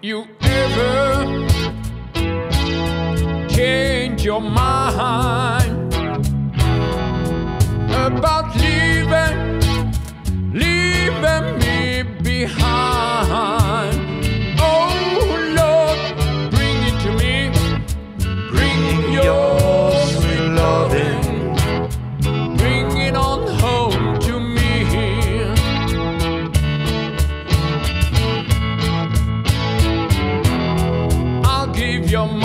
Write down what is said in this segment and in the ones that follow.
you ever change your mind your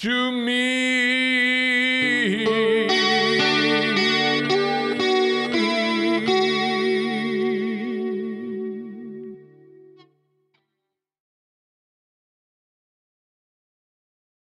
to me.